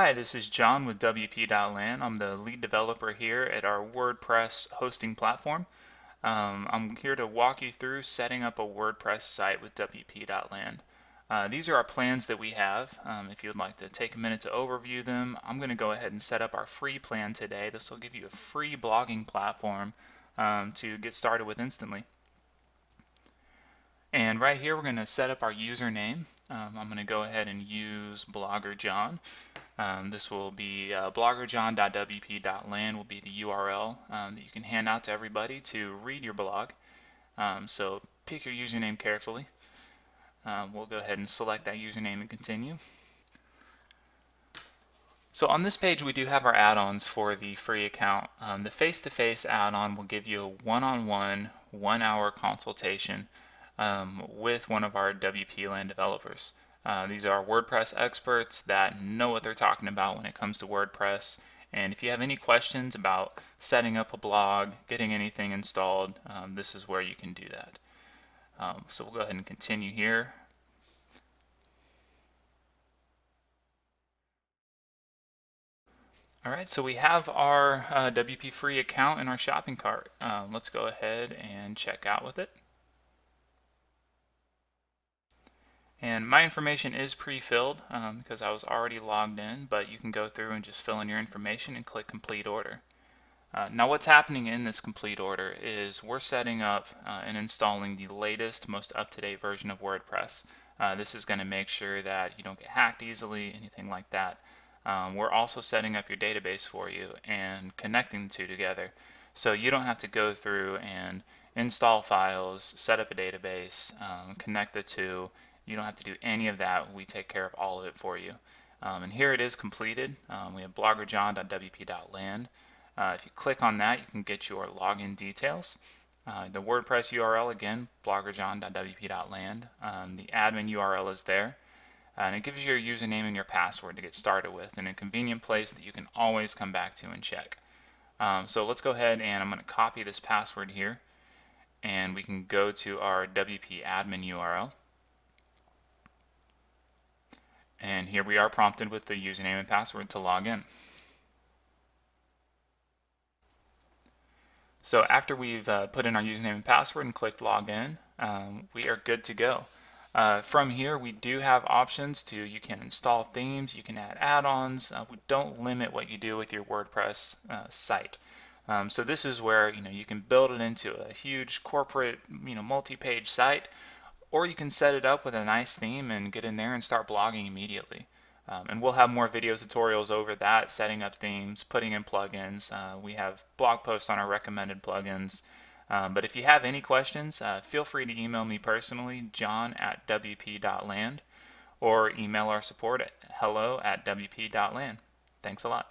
Hi, this is John with WP.land. I'm the lead developer here at our WordPress hosting platform. Um, I'm here to walk you through setting up a WordPress site with WP.land. Uh, these are our plans that we have. Um, if you would like to take a minute to overview them, I'm going to go ahead and set up our free plan today. This will give you a free blogging platform um, to get started with instantly. And right here, we're going to set up our username. Um, I'm going to go ahead and use Blogger John. Um, this will be uh, bloggerjohn.wp.land will be the URL um, that you can hand out to everybody to read your blog. Um, so pick your username carefully. Um, we'll go ahead and select that username and continue. So on this page we do have our add-ons for the free account. Um, the face-to-face add-on will give you a one-on-one, one-hour consultation um, with one of our WP.land developers. Uh, these are WordPress experts that know what they're talking about when it comes to WordPress. And if you have any questions about setting up a blog, getting anything installed, um, this is where you can do that. Um, so we'll go ahead and continue here. All right, so we have our uh, WP free account in our shopping cart. Um, let's go ahead and check out with it. And my information is pre-filled um, because I was already logged in, but you can go through and just fill in your information and click complete order. Uh, now what's happening in this complete order is we're setting up uh, and installing the latest, most up-to-date version of WordPress. Uh, this is going to make sure that you don't get hacked easily, anything like that. Um, we're also setting up your database for you and connecting the two together. So you don't have to go through and install files, set up a database, um, connect the two, you don't have to do any of that. We take care of all of it for you. Um, and here it is completed. Um, we have bloggerjohn.wp.land. Uh, if you click on that, you can get your login details. Uh, the WordPress URL, again, bloggerjohn.wp.land. Um, the admin URL is there. Uh, and it gives you your username and your password to get started with in a convenient place that you can always come back to and check. Um, so let's go ahead and I'm going to copy this password here and we can go to our WP admin URL. And here we are prompted with the username and password to log in. So after we've uh, put in our username and password and clicked login, um, we are good to go. Uh, from here, we do have options to, you can install themes, you can add add-ons. Uh, we don't limit what you do with your WordPress uh, site. Um, so this is where, you know, you can build it into a huge corporate, you know, multi-page site, or you can set it up with a nice theme and get in there and start blogging immediately. Um, and we'll have more video tutorials over that, setting up themes, putting in plugins. Uh, we have blog posts on our recommended plugins. Um, but if you have any questions, uh, feel free to email me personally, john at wp.land, or email our support at hello at wp.land. Thanks a lot.